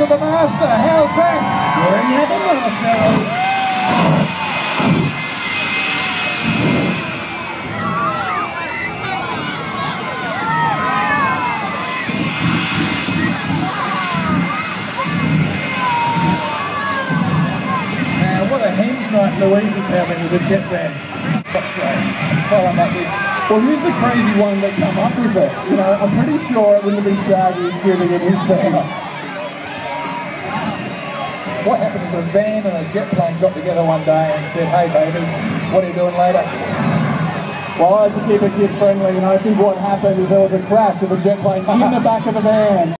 of the master. How's that? Bring out the master. A night Louise is having with the jet van. Well, here's the crazy one that come up with it. You know, I'm pretty sure it wouldn't have been Shaggy giving it his thing. What happened is a van and a jet plane got together one day and said, hey baby, what are you doing later? Well, I had to keep it kid friendly, and I think what happened is there was a crash of a jet plane in the back of the van.